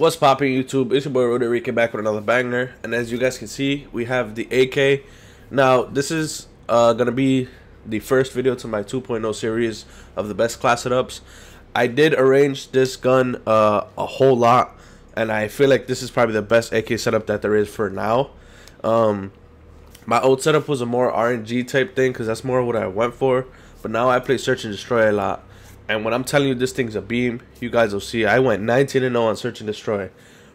What's popping YouTube? It's your boy RhodyRique back with another banger. And as you guys can see, we have the AK. Now, this is uh, going to be the first video to my 2.0 series of the best class setups. I did arrange this gun uh, a whole lot. And I feel like this is probably the best AK setup that there is for now. Um, my old setup was a more RNG type thing because that's more what I went for. But now I play Search and Destroy a lot. And when I'm telling you this thing's a beam, you guys will see. I went 19 and 0 on Search and Destroy,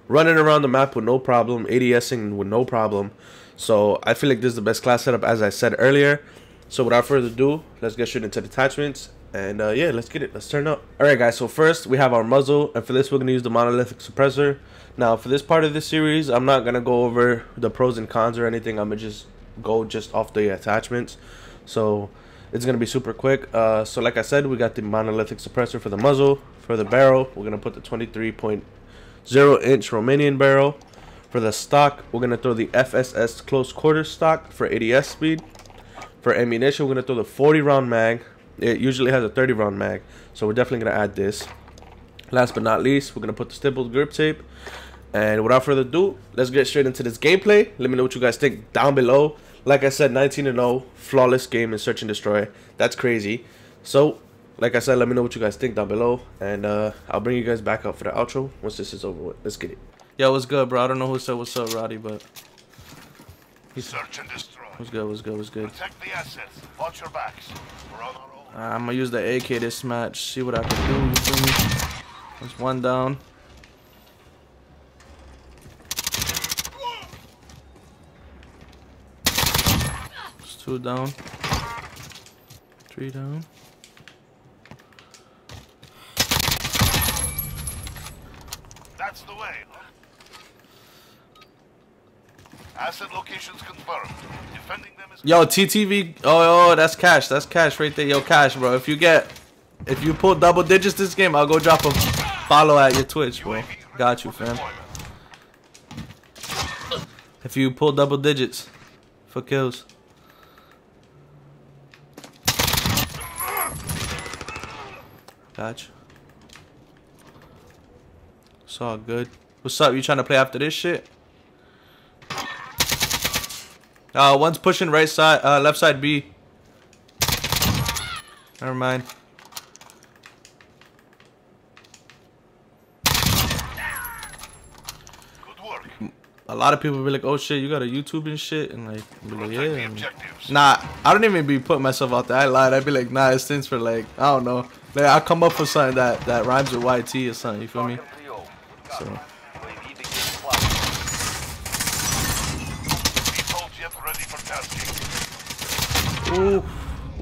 running around the map with no problem, ADSing with no problem. So I feel like this is the best class setup, as I said earlier. So without further ado, let's get straight into the attachments. And uh, yeah, let's get it. Let's turn up. Alright guys, so first we have our muzzle. And for this, we're going to use the monolithic suppressor. Now for this part of this series, I'm not going to go over the pros and cons or anything. I'm going to just go just off the attachments. So it's going to be super quick. Uh, so like I said, we got the monolithic suppressor for the muzzle. For the barrel, we're going to put the 23.0 inch Romanian barrel. For the stock, we're going to throw the FSS close quarter stock for ADS speed. For ammunition, we're going to throw the 40 round mag. It usually has a 30 round mag, so we're definitely going to add this. Last but not least, we're going to put the stippled grip tape. And without further ado, let's get straight into this gameplay. Let me know what you guys think down below. Like I said, 19 0, flawless game in Search and Destroy. That's crazy. So, like I said, let me know what you guys think down below, and uh, I'll bring you guys back up for the outro once this is over with. Let's get it. Yo, what's good, bro? I don't know who said what's up, Roddy, but he's search and destroy. What's good? What's good? What's good? Protect the assets. Watch your backs. We're on our own. Uh, I'm gonna use the AK this match. See what I can do. You feel me? There's one down. Two down. Three down. That's the way. Asset locations confirmed. Defending them is Yo, TTV. Oh, oh, that's cash. That's cash right there. Yo, cash, bro. If you get, if you pull double digits this game, I'll go drop a follow at your Twitch, bro. Got you, fam. If you pull double digits for kills. Gotcha. It's all good. What's up? You trying to play after this shit? Uh, one's pushing right side, uh, left side B. Never mind. good work. A lot of people be like, "Oh shit, you got a YouTube and shit," and like, like, "Yeah." and- Nah, I don't even be putting myself out there. I lied. I'd be like, "Nah, it's things for like, I don't know." Like, I'll come up with something that that rhymes with YT or something. You feel me? So. Ooh,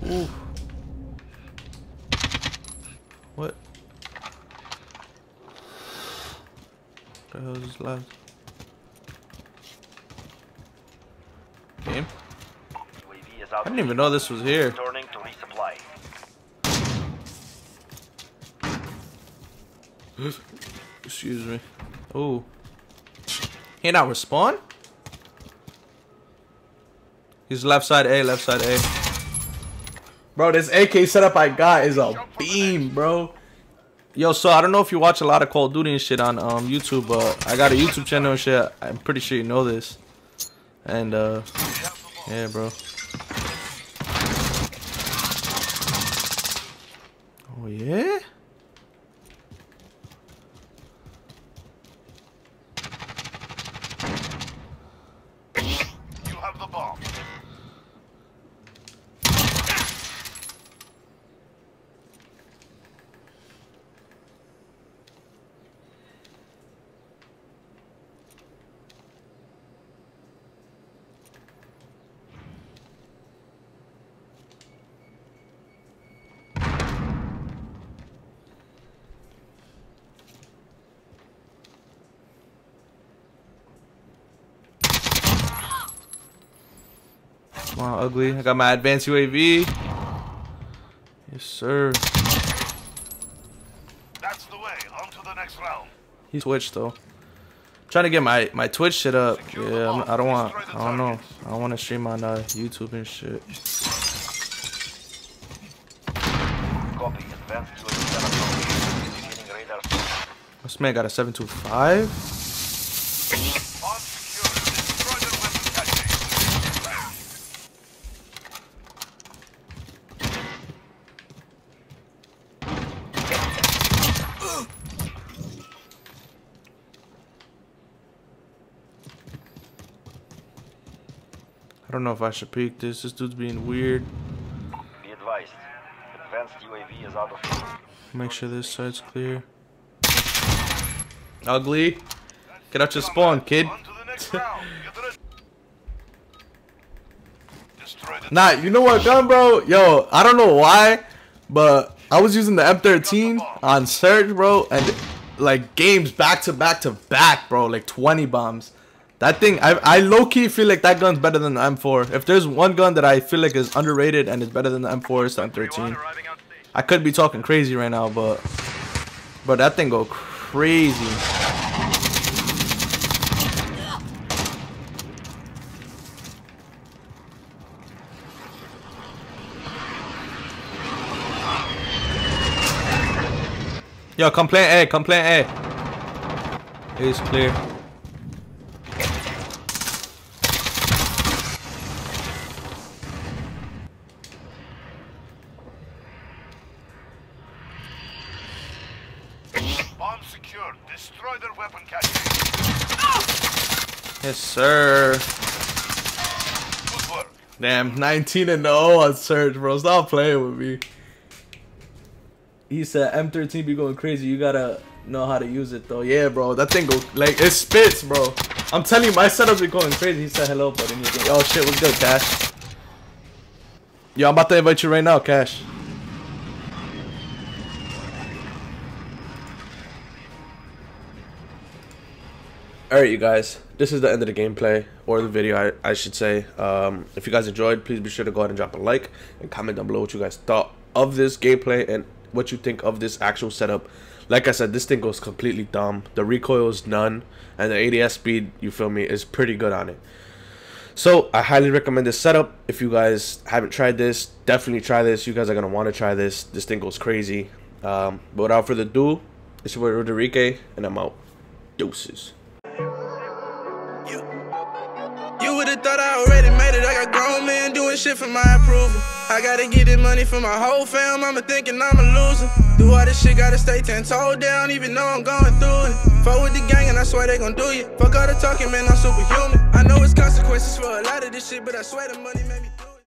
ooh. What? The hell is last? Game? I didn't even know this was here. Excuse me. Oh. He not respawn? He's left side A, left side A. Bro, this AK setup I got is a beam, bro. Yo, so I don't know if you watch a lot of Call of Duty and shit on um, YouTube, but I got a YouTube channel and shit. I'm pretty sure you know this. And, uh, yeah, bro. Oh, yeah? You have the bomb. Come on, ugly. I got my advanced UAV. Yes, sir. That's the way. On to the next round. He switched though. trying to get my my Twitch shit up. Yeah, I'm, I don't want. I don't know. I don't want to stream on uh, YouTube and shit. Copy. Advanced to a beginning radar. This man got a 725. Bomb secured. Destroy their weapon cache. I don't know if I should peek this. This dude's being weird. Be advised. Advanced UAV is out of. Make sure this side's clear. Ugly. Get out your spawn, kid. On to the next round. Get ready. Destroy the Nah, you know what gun, bro? Yo, I don't know why, but I was using the M13 on Search, bro, and like games back to back to back, bro, like 20 bombs. That thing, I, I low key feel like that gun's better than the M4. If there's one gun that I feel like is underrated and is better than the M4, it's the M13. I could be talking crazy right now, but but that thing go crazy. Yo, come play A, come play A. It's clear. bomb secured. Destroy their weapon cache. Yes, sir. Good work. Damn, 19 and 0 on Search, bro. Stop playing with me. He said M13 be going crazy. You gotta know how to use it though. Yeah, bro. That thing go like it spits, bro. I'm telling you, my setup be going crazy. He said hello, but then he's like, oh shit, what's good, Cash? Yo, I'm about to invite you right now, Cash. Alright, you guys. This is the end of the gameplay, or the video, I, I should say. Um, if you guys enjoyed, please be sure to go ahead and drop a like and comment down below what you guys thought of this gameplay and what you think of this actual setup. Like I said, this thing goes completely dumb. The recoil is none, and the ADS speed, you feel me, is pretty good on it. So I highly recommend this setup. If you guys haven't tried this, definitely try this. You guys are gonna want to try this. This thing goes crazy. Um, but without further ado, it's your boy RhodyRique, and I'm out. Doses. You would've thought I already got grown men doing shit for my approval. I gotta get this money for my whole fam. I'ma thinking I'm a loser. Do all this shit, gotta stay ten toes down, even though I'm going through it. Fuck with the gang, and I swear they gon' do you. Fuck all the talking, man, I'm superhuman. I know it's consequences for a lot of this shit, but I swear the money me.